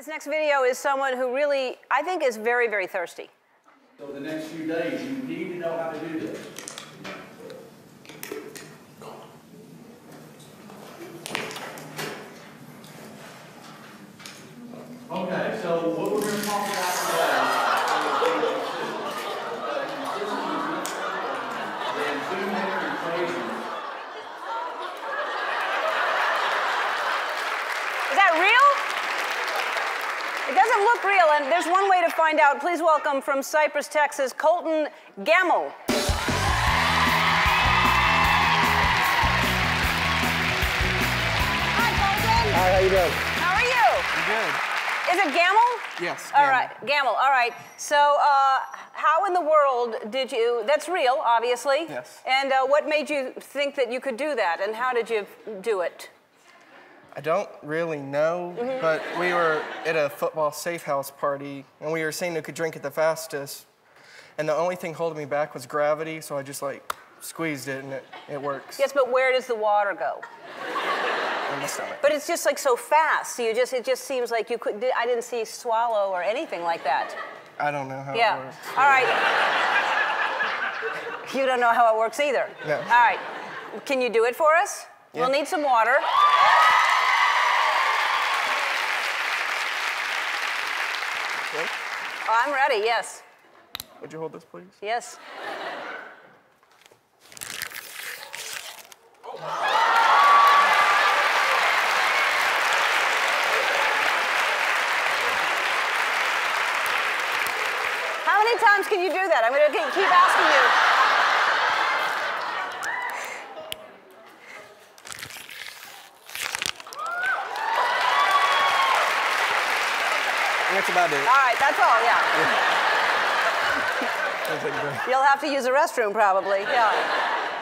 This next video is someone who really, I think, is very, very thirsty. So the next few days, you need to know how to do this. Okay, so what we're gonna talk about today. Then two major equations. Is that real? It doesn't look real, and there's one way to find out. Please welcome from Cypress, Texas, Colton Gamel. Hi, Colton. Hi, how you doing? How are you? I'm Good. Is it Gamel? Yes. All Gamel. right, Gamel. All right. So, uh, how in the world did you? That's real, obviously. Yes. And uh, what made you think that you could do that, and how did you do it? I don't really know, Mm-hmm. but we were at a football safe house party, and we were seeing who could drink it the fastest. And the only thing holding me back was gravity, so I just like squeezed it, and it, it works. Yes, but where does the water go? In the stomach. But it's just like so fast. So you just it just seems like you could. I didn't see swallow or anything like that. I don't know how it works. Yeah. All right. You don't know how it works either. No. All right. Can you do it for us? Yeah. We'll need some water. Okay. Oh, I'm ready. Yes. Would you hold this, please? Yes. How many times can you do that? I'm going to keep asking you. That's about it. All right, that's all, yeah. The- You'll have to use a restroom probably, yeah.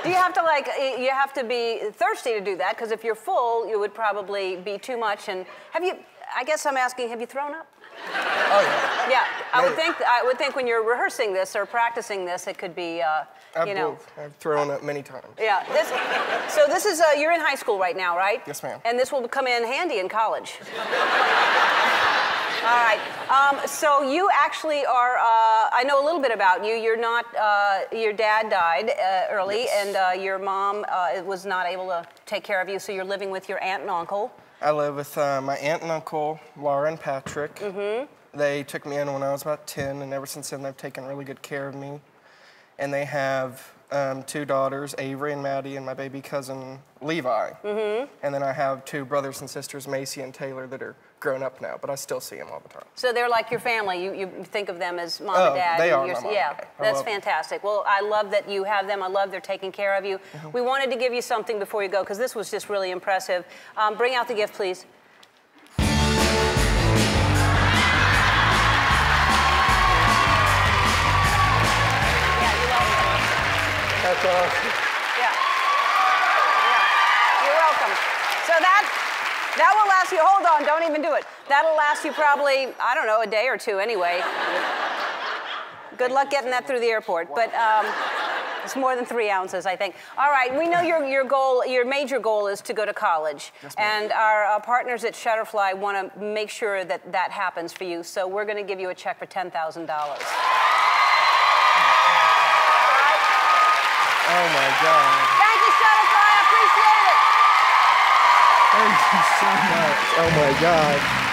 Do you have to like, you have to be thirsty to do that? Because if you're full, you would probably be too much. And have you, I guess I'm asking, have you thrown up? Oh, yeah. Yeah, I would think, I would think when you're rehearsing this or practicing this, it could be, uh, I've, you know. both. I've thrown up many times. Yeah, this, so this is, uh, you're in high school right now, right? Yes, ma'am. And this will come in handy in college. All right. Um, so you actually are. Uh, I know a little bit about you. You're not. Uh, your dad died uh, early, Yes. and uh, your mom uh, was not able to take care of you. So you're living with your aunt and uncle. I live with uh, my aunt and uncle, Laura and Patrick. Mm-hmm. They took me in when I was about 10, and ever since then, they've taken really good care of me. And they have um, two daughters, Avery and Maddie, and my baby cousin, Levi. Mm-hmm. And then I have two brothers and sisters, Macy and Taylor, that are grown up now, but I still see them all the time. So they're like your family. You, you think of them as mom Oh, and dad. they and are my mom Yeah. That's fantastic. Well, I love that you have them. I love they're taking care of you. Mm-hmm. We wanted to give you something before you go because this was just really impressive. Um, bring out the gift, please. That's awesome. Yeah. Yeah. You're welcome. So that that will last you. Hold on, don't even do it. That'll last you probably I don't know a day or two anyway. Good luck getting that through the airport, but. Um, it's more than three ounces, I think. All right, we know your, your goal, your major goal is to go to college. Yes, and our uh, partners at Shutterfly want to make sure that that happens for you. So we're going to give you a check for $10,000. My God. Thank you, Shutterfly. I appreciate it. Thank you so much. Oh my God.